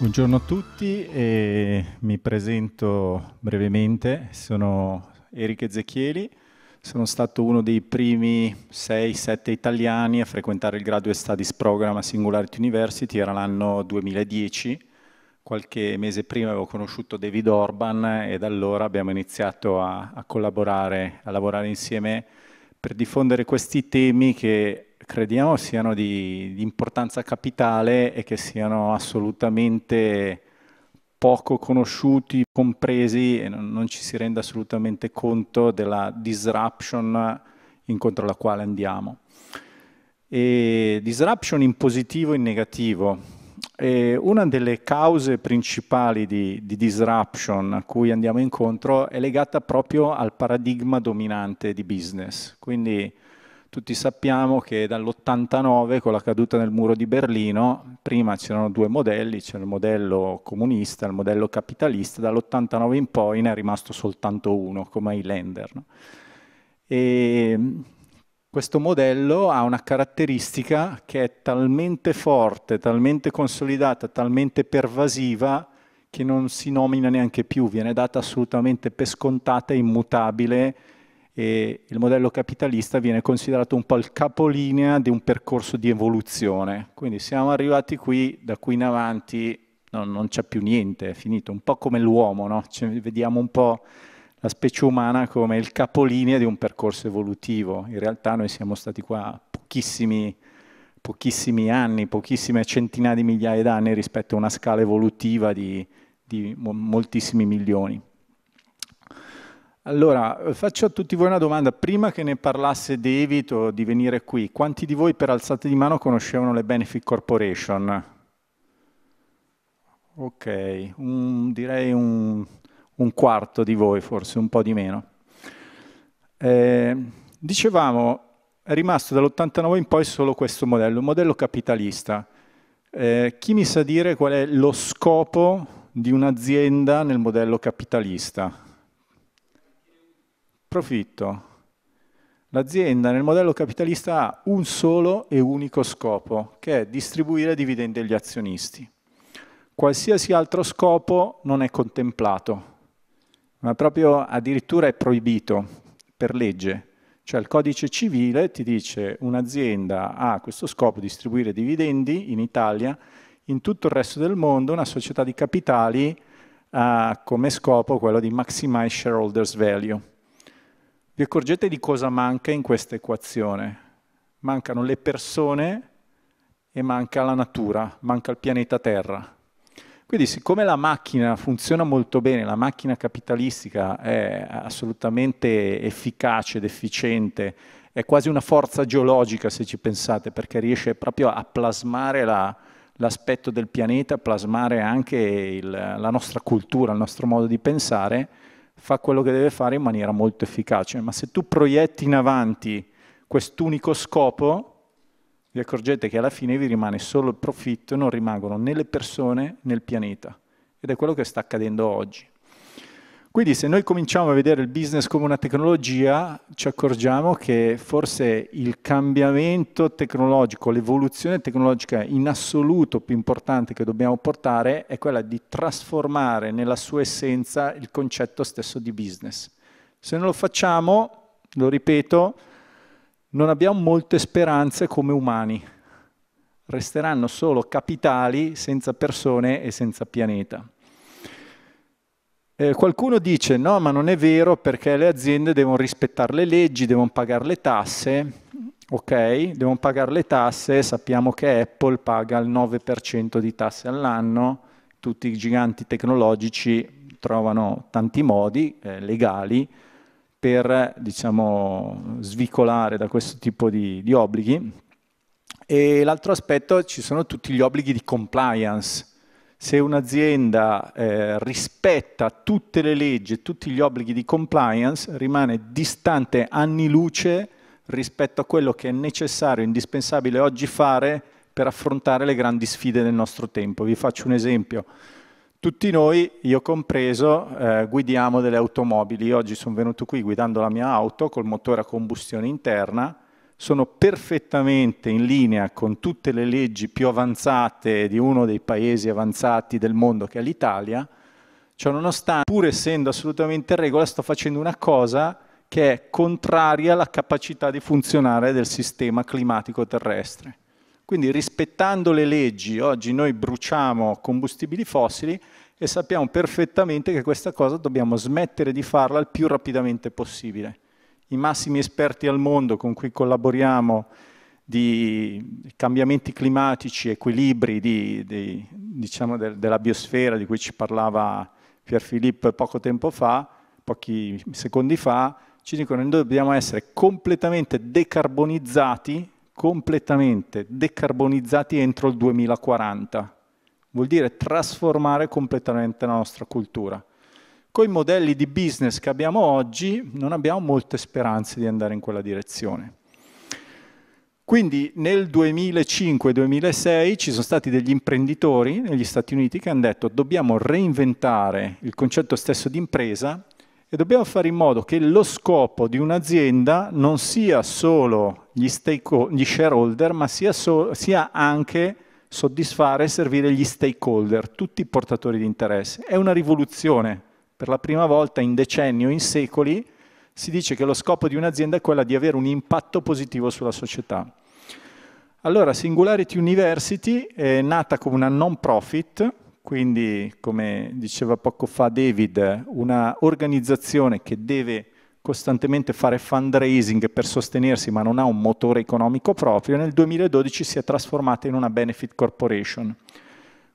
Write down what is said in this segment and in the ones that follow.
Buongiorno a tutti e mi presento brevemente, sono Eric Ezechieli, sono stato uno dei primi 6-7 italiani a frequentare il Graduate Studies Program a Singularity University, era l'anno 2010, qualche mese prima avevo conosciuto David Orban e da allora abbiamo iniziato a, a collaborare, a lavorare insieme per diffondere questi temi che crediamo siano di, di, importanza capitale e che siano assolutamente poco conosciuti, compresi e non, non, ci si renda assolutamente conto della disruption incontro alla quale andiamo. E disruption in positivo e in negativo. E una delle cause principali di, di disruption a cui andiamo incontro è legata proprio al paradigma dominante di business. Quindi tutti sappiamo che dall'89, con la caduta del muro di Berlino, prima c'erano due modelli, c'era il modello comunista e il modello capitalista, dall'89 in poi ne è rimasto soltanto uno, come Highlander. No? E questo modello ha una caratteristica che è talmente forte, talmente consolidata, talmente pervasiva, che non si nomina neanche più, viene data assolutamente per scontata e immutabile e il modello capitalista viene considerato un po' il capolinea di un percorso di evoluzione. Quindi siamo arrivati qui, da qui in avanti no, non c'è più niente, è finito, un po' come l'uomo, no? cioè, vediamo un po' la specie umana come il capolinea di un percorso evolutivo. In realtà noi siamo stati qua pochissimi, pochissimi anni, pochissime centinaia di migliaia d'anni rispetto a una scala evolutiva di, di moltissimi milioni. Allora, faccio a tutti voi una domanda. Prima che ne parlasse David o di venire qui, quanti di voi per alzate di mano conoscevano le Benefit Corporation? Ok, un, direi un, un, quarto di voi, forse un po' di meno. Eh, dicevamo, è rimasto dall'89 in poi solo questo modello, un modello capitalista. Eh, chi mi sa dire qual è lo scopo di un'azienda nel modello capitalista? Profitto. L'azienda nel modello capitalista ha un solo e unico scopo, che è distribuire dividendi agli azionisti. Qualsiasi altro scopo non è contemplato, ma proprio addirittura è proibito per legge. Cioè il codice civile ti dice un'azienda ha questo scopo di distribuire dividendi in Italia, in tutto il resto del mondo una società di capitali ha come scopo quello di maximize shareholders value vi accorgete di cosa manca in questa equazione? Mancano le persone e manca la natura, manca il pianeta Terra. Quindi siccome la macchina funziona molto bene, la macchina capitalistica è assolutamente efficace ed efficiente, è quasi una forza geologica se ci pensate, perché riesce proprio a plasmare la, l'aspetto del pianeta, a plasmare anche il, la nostra cultura, il nostro modo di pensare, fa quello che deve fare in maniera molto efficace, ma se tu proietti in avanti quest'unico scopo, vi accorgete che alla fine vi rimane solo il profitto non rimangono né le persone né il pianeta. Ed è quello che sta accadendo oggi. Quindi se noi cominciamo a vedere il business come una tecnologia, ci accorgiamo che forse il cambiamento tecnologico, l'evoluzione tecnologica in assoluto più importante che dobbiamo portare è quella di trasformare nella sua essenza il concetto stesso di business. Se non lo facciamo, lo ripeto, non abbiamo molte speranze come umani. Resteranno solo capitali senza persone e senza pianeta. Eh, qualcuno dice no, ma non è vero perché le aziende devono rispettare le leggi, devono pagare le tasse. Ok, devono pagare le tasse, sappiamo che Apple paga il 9% di tasse all'anno, tutti i giganti tecnologici trovano tanti modi eh, legali per diciamo, svicolare da questo tipo di, di obblighi. E l'altro aspetto, ci sono tutti gli obblighi di compliance se un'azienda eh, rispetta tutte le leggi, tutti gli obblighi di compliance, rimane distante anni luce rispetto a quello che è necessario, indispensabile oggi fare per affrontare le grandi sfide del nostro tempo. Vi faccio un esempio. Tutti noi, io compreso, eh, guidiamo delle automobili. Oggi sono venuto qui guidando la mia auto col motore a combustione interna, sono perfettamente in linea con tutte le leggi più avanzate di uno dei paesi avanzati del mondo che è l'Italia, cioè nonostante, pur essendo assolutamente in regola, sto facendo una cosa che è contraria alla capacità di funzionare del sistema climatico terrestre. Quindi rispettando le leggi, oggi noi bruciamo combustibili fossili e sappiamo perfettamente che questa cosa dobbiamo smettere di farla il più rapidamente possibile i massimi esperti al mondo con cui collaboriamo di cambiamenti climatici, equilibri di, di, diciamo de, della biosfera di cui ci parlava Pier Filippo poco tempo fa, pochi secondi fa, ci dicono che noi dobbiamo essere completamente decarbonizzati, completamente decarbonizzati entro il 2040. Vuol dire trasformare completamente la nostra cultura con i modelli di business che abbiamo oggi non abbiamo molte speranze di andare in quella direzione. Quindi nel 2005-2006 ci sono stati degli imprenditori negli Stati Uniti che hanno detto dobbiamo reinventare il concetto stesso di impresa e dobbiamo fare in modo che lo scopo di un'azienda non sia solo gli, gli shareholder, ma sia, so sia anche soddisfare e servire gli stakeholder, tutti i portatori di interesse. È una rivoluzione per la prima volta in decenni o in secoli si dice che lo scopo di un'azienda è quello di avere un impatto positivo sulla società. Allora, Singularity University è nata come una non profit, quindi come diceva poco fa David, una organizzazione che deve costantemente fare fundraising per sostenersi ma non ha un motore economico proprio, nel 2012 si è trasformata in una benefit corporation.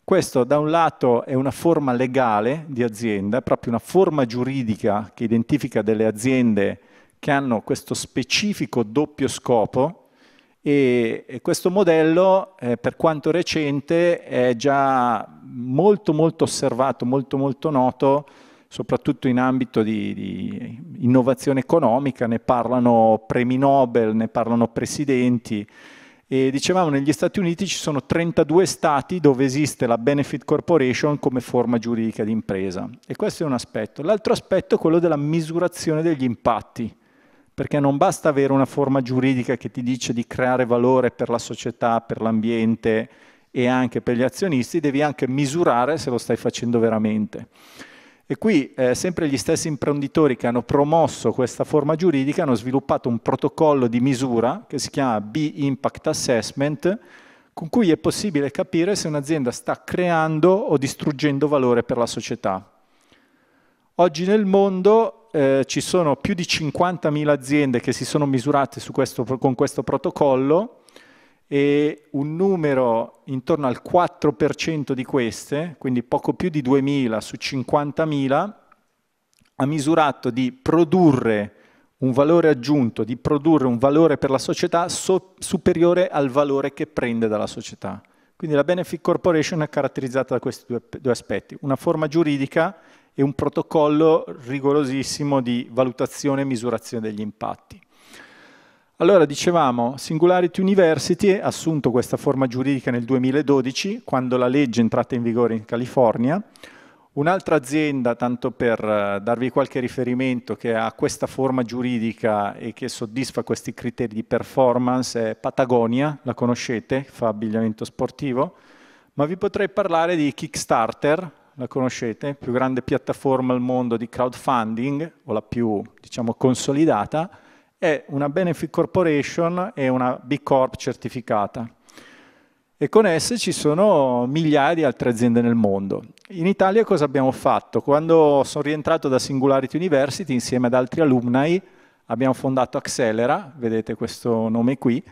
Questo da un lato è una forma legale di azienda, è proprio una forma giuridica che identifica delle aziende che hanno questo specifico doppio scopo e, e questo modello, eh, per quanto recente, è già molto molto osservato, molto molto noto, soprattutto in ambito di, di innovazione economica, ne parlano premi Nobel, ne parlano presidenti, e dicevamo negli Stati Uniti ci sono 32 stati dove esiste la benefit corporation come forma giuridica di impresa. E questo è un aspetto. L'altro aspetto è quello della misurazione degli impatti, perché non basta avere una forma giuridica che ti dice di creare valore per la società, per l'ambiente e anche per gli azionisti, devi anche misurare se lo stai facendo veramente. E qui eh, sempre gli stessi imprenditori che hanno promosso questa forma giuridica hanno sviluppato un protocollo di misura che si chiama B-Impact Assessment, con cui è possibile capire se un'azienda sta creando o distruggendo valore per la società. Oggi nel mondo eh, ci sono più di 50.000 aziende che si sono misurate questo, con questo protocollo e un numero intorno al 4% di queste, quindi poco più di 2.000 su 50.000, ha misurato di produrre un valore aggiunto, di produrre un valore per la società so superiore al valore che prende dalla società. Quindi la Benefit Corporation è caratterizzata da questi due, due aspetti, una forma giuridica e un protocollo rigorosissimo di valutazione e misurazione degli impatti. Allora dicevamo, Singularity University ha assunto questa forma giuridica nel 2012, quando la legge è entrata in vigore in California. Un'altra azienda, tanto per uh, darvi qualche riferimento, che ha questa forma giuridica e che soddisfa questi criteri di performance è Patagonia, la conoscete, fa abbigliamento sportivo, ma vi potrei parlare di Kickstarter, la conoscete, più grande piattaforma al mondo di crowdfunding, o la più, diciamo, consolidata, è una Benefit Corporation e una B Corp certificata. E con esse ci sono migliaia di altre aziende nel mondo. In Italia cosa abbiamo fatto? Quando sono rientrato da Singularity University insieme ad altri alumni abbiamo fondato Accelera, vedete questo nome qui.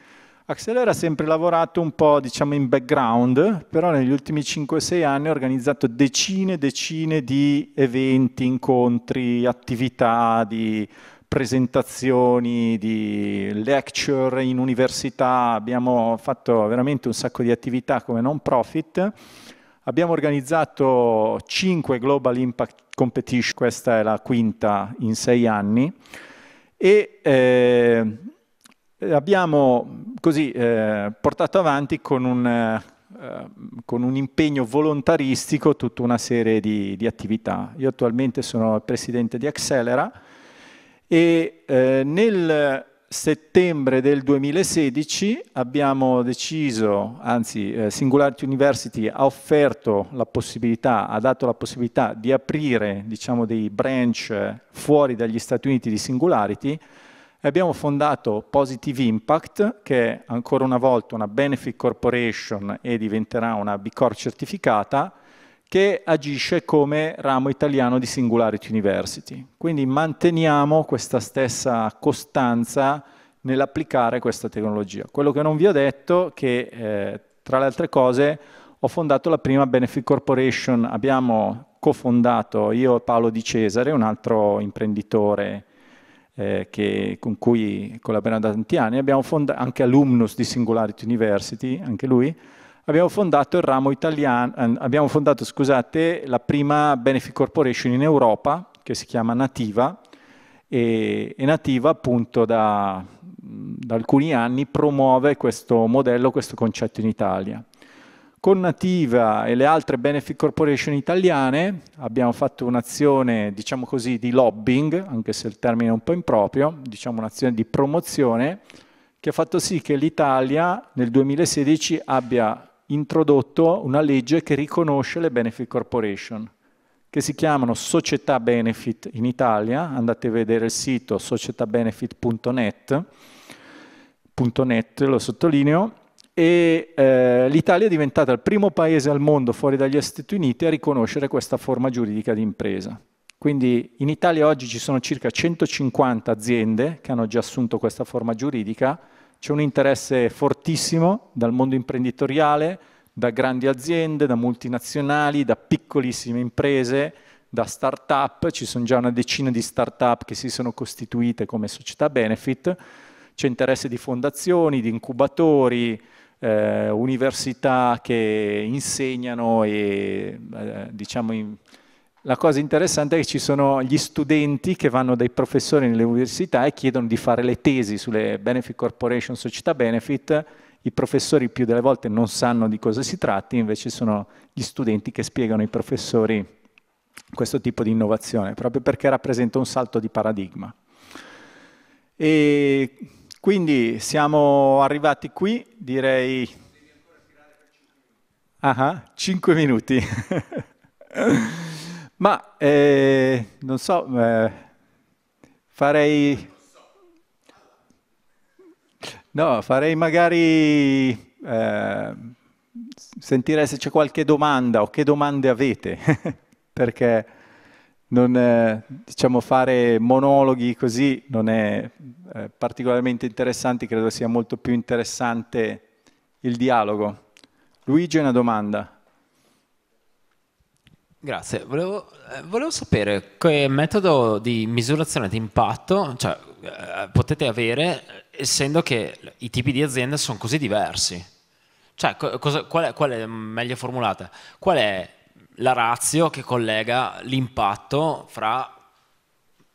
Accelera ha sempre lavorato un po' diciamo in background, però negli ultimi 5-6 anni ha organizzato decine e decine di eventi, incontri, attività di presentazioni, di lecture in università, abbiamo fatto veramente un sacco di attività come non profit. Abbiamo organizzato 5 Global Impact Competition, questa è la quinta in sei anni, e eh, abbiamo così eh, portato avanti con un, eh, con un, impegno volontaristico tutta una serie di, di attività. Io attualmente sono il presidente di Accelera, e eh, nel settembre del 2016 abbiamo deciso, anzi eh, Singularity University ha offerto la possibilità, ha dato la possibilità di aprire diciamo, dei branch fuori dagli Stati Uniti di Singularity. E abbiamo fondato Positive Impact che è ancora una volta una Benefit Corporation e diventerà una B Corp certificata che agisce come ramo italiano di Singularity University. Quindi manteniamo questa stessa costanza nell'applicare questa tecnologia. Quello che non vi ho detto è che, eh, tra le altre cose, ho fondato la prima Benefit Corporation, abbiamo cofondato io e Paolo Di Cesare, un altro imprenditore eh, che, con cui collaboriamo da tanti anni, abbiamo fondato anche alumnus di Singularity University, anche lui, abbiamo fondato il ramo italiano, eh, abbiamo fondato, scusate, la prima Benefit Corporation in Europa, che si chiama Nativa, e, e Nativa appunto da, da alcuni anni promuove questo modello, questo concetto in Italia. Con Nativa e le altre benefit corporation italiane abbiamo fatto un'azione, diciamo così, di lobbying, anche se il termine è un po' improprio, diciamo un'azione di promozione, che ha fatto sì che l'Italia nel 2016 abbia introdotto una legge che riconosce le benefit corporation, che si chiamano società benefit in Italia, andate a vedere il sito societabenefit.net, .net, lo sottolineo, e eh, l'Italia è diventata il primo paese al mondo fuori dagli Stati Uniti a riconoscere questa forma giuridica di impresa. Quindi in Italia oggi ci sono circa 150 aziende che hanno già assunto questa forma giuridica, c'è un interesse fortissimo dal mondo imprenditoriale, da grandi aziende, da multinazionali, da piccolissime imprese, da start-up, ci sono già una decina di start-up che si sono costituite come società benefit, c'è interesse di fondazioni, di incubatori, eh, università che insegnano e eh, diciamo in, la cosa interessante è che ci sono gli studenti che vanno dai professori nelle università e chiedono di fare le tesi sulle benefit corporation, società benefit. I professori più delle volte non sanno di cosa si tratti, invece sono gli studenti che spiegano ai professori questo tipo di innovazione, proprio perché rappresenta un salto di paradigma. E quindi siamo arrivati qui, direi... Ah, 5 minuti. Ma eh, non so, eh, farei... No, farei magari eh, sentire se c'è qualche domanda o che domande avete, perché non, eh, diciamo, fare monologhi così non è eh, particolarmente interessante, credo sia molto più interessante il dialogo. Luigi, una domanda. Grazie, volevo, eh, volevo, sapere che metodo di misurazione di impatto cioè, eh, potete avere essendo che i tipi di aziende sono così diversi. Cioè, cosa, qual, è, qual è, meglio formulata, qual è la razio che collega l'impatto fra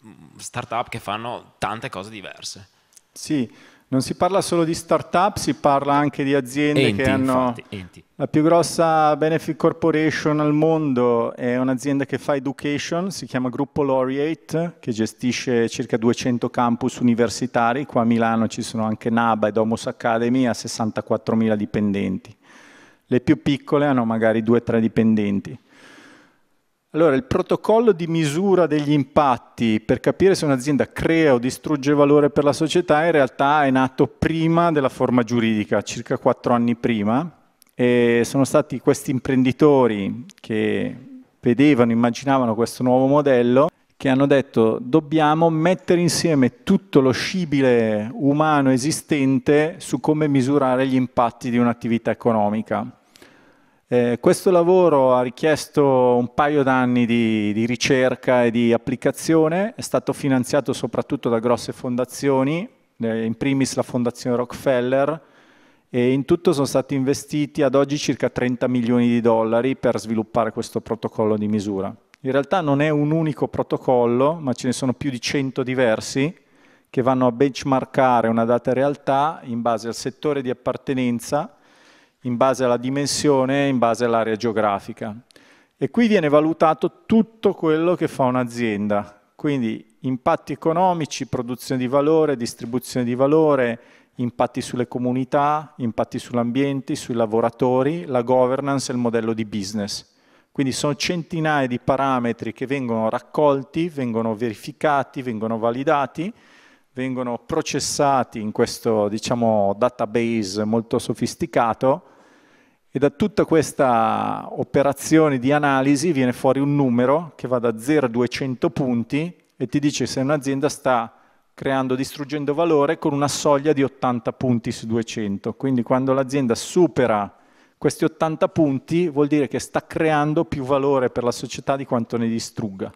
mm, startup che fanno tante cose diverse? Sì, non si parla solo di start-up, si parla anche di aziende enti, che hanno... Infatti, la più grossa benefit corporation al mondo è un'azienda che fa education, si chiama Gruppo Laureate, che gestisce circa 200 campus universitari. Qua a Milano ci sono anche NABA ed Homos Academy a 64.000 dipendenti. Le più piccole hanno magari 2-3 dipendenti. Allora, il protocollo di misura degli impatti per capire se un'azienda crea o distrugge valore per la società in realtà è nato prima della forma giuridica, circa quattro anni prima, e sono stati questi imprenditori che vedevano, immaginavano questo nuovo modello, che hanno detto dobbiamo mettere insieme tutto lo scibile umano esistente su come misurare gli impatti di un'attività economica. Eh, questo lavoro ha richiesto un paio d'anni di, di, ricerca e di applicazione, è stato finanziato soprattutto da grosse fondazioni, eh, in primis la fondazione Rockefeller, e in tutto sono stati investiti ad oggi circa 30 milioni di dollari per sviluppare questo protocollo di misura. In realtà non è un unico protocollo, ma ce ne sono più di 100 diversi che vanno a benchmarkare una data realtà in base al settore di appartenenza in base alla dimensione, in base all'area geografica. E qui viene valutato tutto quello che fa un'azienda. Quindi impatti economici, produzione di valore, distribuzione di valore, impatti sulle comunità, impatti sull'ambiente, sui lavoratori, la governance e il modello di business. Quindi sono centinaia di parametri che vengono raccolti, vengono verificati, vengono validati, vengono processati in questo diciamo, database molto sofisticato e da tutta questa operazione di analisi viene fuori un numero che va da 0 a 200 punti e ti dice se un'azienda sta creando, distruggendo valore con una soglia di 80 punti su 200. Quindi quando l'azienda supera questi 80 punti vuol dire che sta creando più valore per la società di quanto ne distrugga.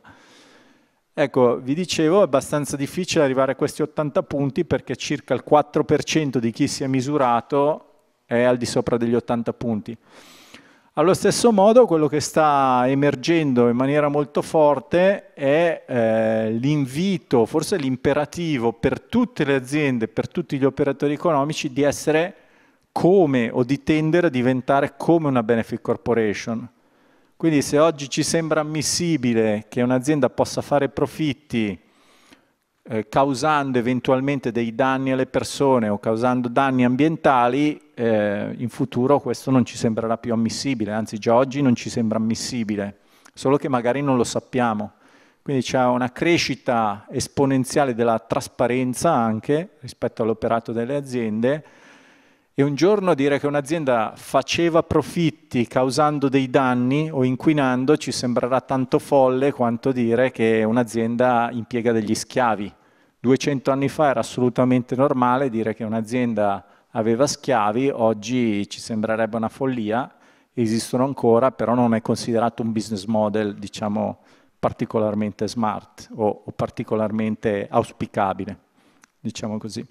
Ecco, vi dicevo, è abbastanza difficile arrivare a questi 80 punti perché circa il 4% di chi si è misurato è al di sopra degli 80 punti. Allo stesso modo quello che sta emergendo in maniera molto forte è eh, l'invito, forse l'imperativo per tutte le aziende, per tutti gli operatori economici di essere come o di tendere a diventare come una benefit corporation. Quindi se oggi ci sembra ammissibile che un'azienda possa fare profitti eh, causando eventualmente dei danni alle persone o causando danni ambientali, eh, in futuro questo non ci sembrerà più ammissibile, anzi già oggi non ci sembra ammissibile, solo che magari non lo sappiamo. Quindi c'è una crescita esponenziale della trasparenza anche rispetto all'operato delle aziende e un giorno dire che un'azienda faceva profitti causando dei danni o inquinando ci sembrerà tanto folle quanto dire che un'azienda impiega degli schiavi. 200 anni fa era assolutamente normale dire che un'azienda aveva schiavi, oggi ci sembrerebbe una follia, esistono ancora, però non è considerato un business model, diciamo, particolarmente smart o, o particolarmente auspicabile, diciamo così.